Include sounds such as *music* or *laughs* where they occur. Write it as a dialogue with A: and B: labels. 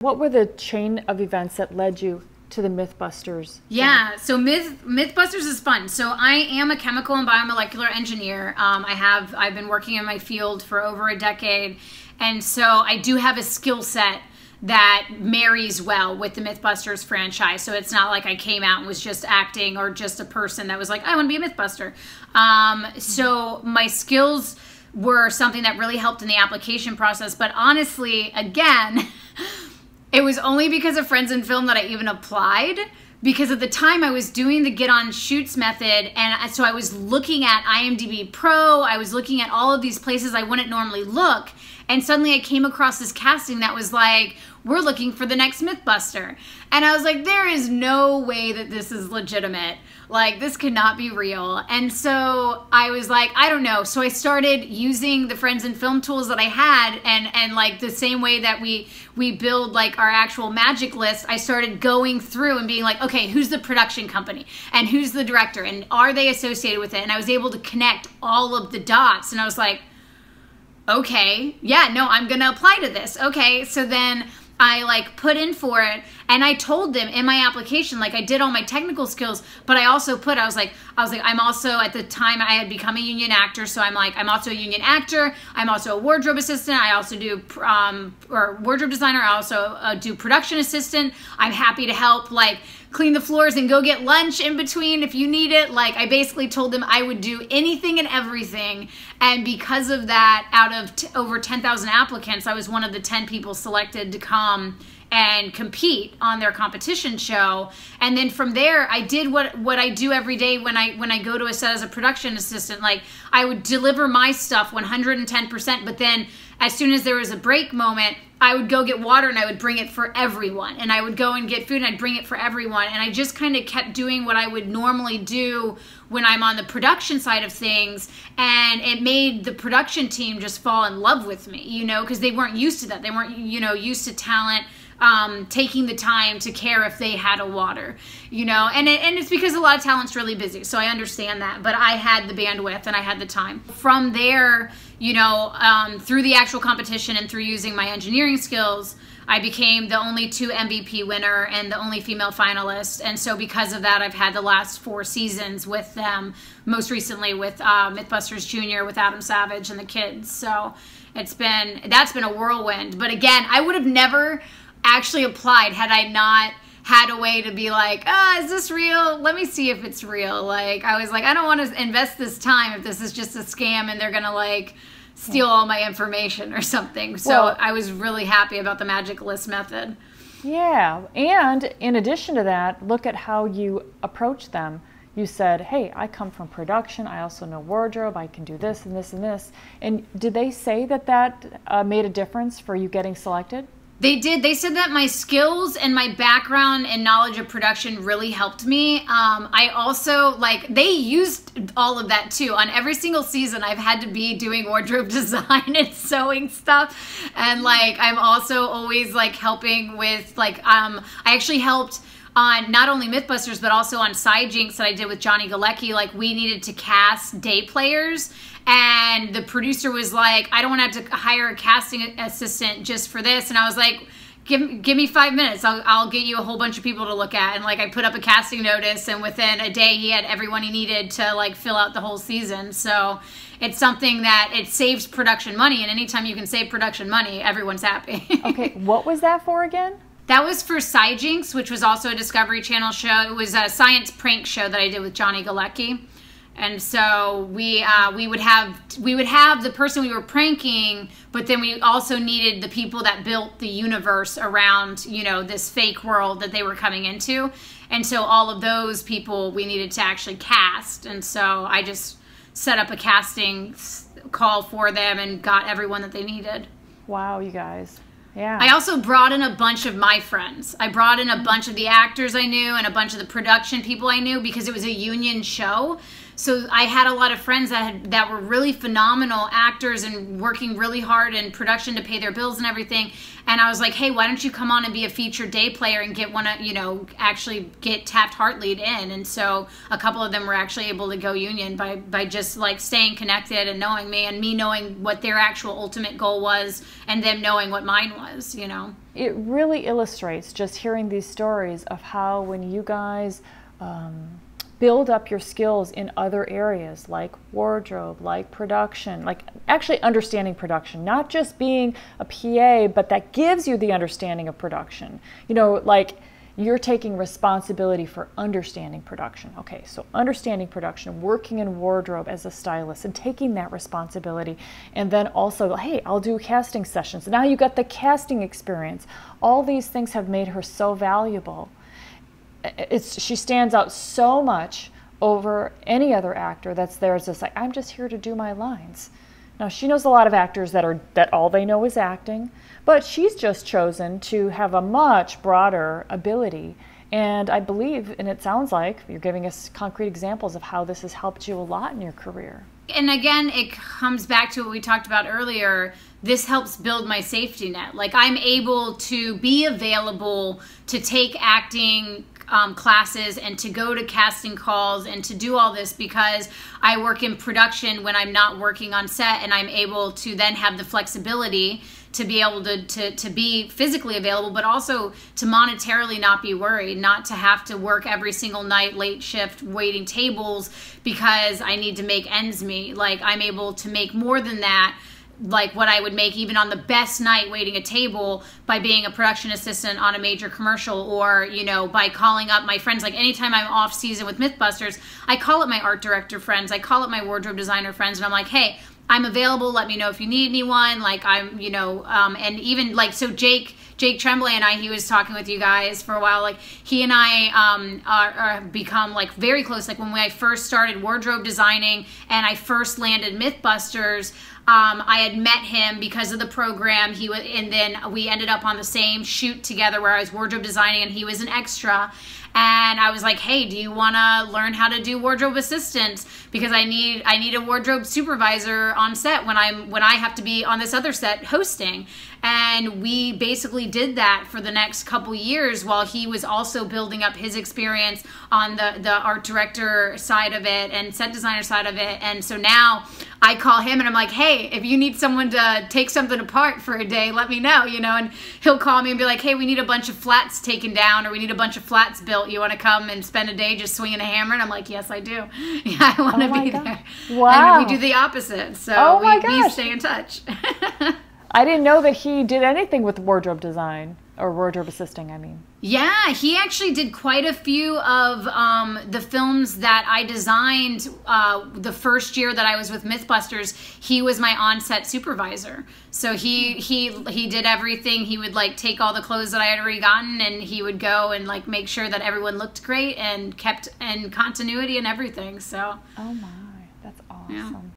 A: What were the chain of events that led you to the Mythbusters?
B: Yeah, so Myth Mythbusters is fun. So I am a chemical and biomolecular engineer. Um, I have I've been working in my field for over a decade, and so I do have a skill set that marries well with the Mythbusters franchise. So it's not like I came out and was just acting or just a person that was like, I want to be a Mythbuster. Um, so my skills were something that really helped in the application process. But honestly, again, *laughs* it was only because of Friends in Film that I even applied. Because at the time I was doing the get on shoots method, and so I was looking at IMDb Pro, I was looking at all of these places I wouldn't normally look, and suddenly I came across this casting that was like, we're looking for the next Mythbuster. And I was like, there is no way that this is legitimate. Like, this cannot be real. And so I was like, I don't know. So I started using the friends and film tools that I had and and like the same way that we we build like our actual magic list, I started going through and being like, okay, who's the production company and who's the director and are they associated with it? And I was able to connect all of the dots and I was like, okay, yeah, no, I'm going to apply to this. Okay. So then I like put in for it and I told them in my application like I did all my technical skills but I also put I was like I was like I'm also at the time I had become a union actor so I'm like I'm also a union actor I'm also a wardrobe assistant I also do um or wardrobe designer I also uh, do production assistant I'm happy to help like clean the floors and go get lunch in between if you need it. Like I basically told them I would do anything and everything. And because of that, out of over 10,000 applicants, I was one of the 10 people selected to come and compete on their competition show and then from there i did what what i do every day when i when i go to a set as a production assistant like i would deliver my stuff 110% but then as soon as there was a break moment I would go get water and I would bring it for everyone. And I would go and get food and I'd bring it for everyone. And I just kind of kept doing what I would normally do when I'm on the production side of things. And it made the production team just fall in love with me, you know, because they weren't used to that. They weren't, you know, used to talent. Um, taking the time to care if they had a water, you know, and it, and it's because a lot of talent's really busy, so I understand that. But I had the bandwidth and I had the time. From there, you know, um, through the actual competition and through using my engineering skills, I became the only two MVP winner and the only female finalist. And so, because of that, I've had the last four seasons with them, most recently with uh, Mythbusters Junior with Adam Savage and the kids. So, it's been that's been a whirlwind. But again, I would have never actually applied had I not had a way to be like, ah, oh, is this real? Let me see if it's real. Like, I was like, I don't want to invest this time if this is just a scam and they're going to like steal all my information or something. So well, I was really happy about the magic list method.
A: Yeah. And in addition to that, look at how you approach them. You said, hey, I come from production. I also know wardrobe. I can do this and this and this. And did they say that that uh, made a difference for you getting selected?
B: They did. They said that my skills and my background and knowledge of production really helped me. Um, I also like they used all of that too. On every single season, I've had to be doing wardrobe *laughs* design and sewing stuff, and like I'm also always like helping with like um I actually helped on not only Mythbusters but also on SciJinks that I did with Johnny Galecki. Like we needed to cast day players, and the producer was like, "I don't want to have to hire a casting assistant just for this," and I was like. Give, give me five minutes. I'll, I'll get you a whole bunch of people to look at. And like, I put up a casting notice, and within a day, he had everyone he needed to like fill out the whole season. So it's something that it saves production money. And anytime you can save production money, everyone's happy.
A: okay. What was that for again?
B: That was for Jinx, which was also a Discovery Channel show. It was a science prank show that I did with Johnny Galecki. And so we uh, we would have we would have the person we were pranking, but then we also needed the people that built the universe around you know this fake world that they were coming into, and so all of those people we needed to actually cast. And so I just set up a casting call for them and got everyone that they needed.
A: Wow, you guys. Yeah.
B: I also brought in a bunch of my friends. I brought in a bunch of the actors I knew and a bunch of the production people I knew because it was a union show. So I had a lot of friends that had, that were really phenomenal actors and working really hard in production to pay their bills and everything. And I was like, hey, why don't you come on and be a featured day player and get one of, you know, actually get Taft-Hartleyed in? And so a couple of them were actually able to go union by, by just like staying connected and knowing me and me knowing what their actual ultimate goal was and them knowing what mine was, you know.
A: It really illustrates just hearing these stories of how when you guys, um, build up your skills in other areas like wardrobe, like production, like actually understanding production, not just being a PA, but that gives you the understanding of production. You know, like you're taking responsibility for understanding production. Okay, so understanding production, working in wardrobe as a stylist, and taking that responsibility. And then also, hey, I'll do casting sessions. Now you've got the casting experience. All these things have made her so valuable it's she stands out so much over any other actor that's there. It's just like I'm just here to do my lines. Now she knows a lot of actors that are that all they know is acting, but she's just chosen to have a much broader ability. And I believe, and it sounds like you're giving us concrete examples of how this has helped you a lot in your career.
B: And again, it comes back to what we talked about earlier. This helps build my safety net. Like I'm able to be available to take acting um, classes and to go to casting calls and to do all this because I work in production when I'm not working on set and I'm able to then have the flexibility to be able to, to, to be physically available, but also to monetarily not be worried, not to have to work every single night, late shift, waiting tables because I need to make ends meet. Like I'm able to make more than that like what I would make even on the best night waiting a table by being a production assistant on a major commercial or, you know, by calling up my friends. Like anytime I'm off season with Mythbusters, I call up my art director friends, I call up my wardrobe designer friends, and I'm like, hey, I'm available. Let me know if you need anyone. Like I'm, you know, um, and even like so Jake Jake Tremblay and I, he was talking with you guys for a while. Like he and I um, are, are become like very close. Like when I first started wardrobe designing and I first landed MythBusters, um, I had met him because of the program. He was, and then we ended up on the same shoot together where I was wardrobe designing and he was an extra and I was like, "Hey, do you want to learn how to do wardrobe assistance because I need I need a wardrobe supervisor on set when I'm when I have to be on this other set hosting." And we basically did that for the next couple years while he was also building up his experience on the the art director side of it and set designer side of it. And so now I call him and I'm like, "Hey, if you need someone to take something apart for a day, let me know," you know, and he'll call me and be like, "Hey, we need a bunch of flats taken down or we need a bunch of flats built. You want to come and spend a day just swinging a hammer? And I'm like, yes, I do. *laughs* Yeah, I want to oh be God. there. Wow. And we do the opposite. So oh we, we stay in touch. *laughs*
A: I didn't know that he did anything with wardrobe design or wardrobe assisting, I mean.
B: Yeah, he actually did quite a few of um, the films that I designed uh, the first year that I was with MythBusters. He was my on-set supervisor, so he he he did everything. He would like take all the clothes that I had already gotten, and he would go and like make sure that everyone looked great and kept in continuity and everything. So.
A: Oh my, that's awesome. Yeah.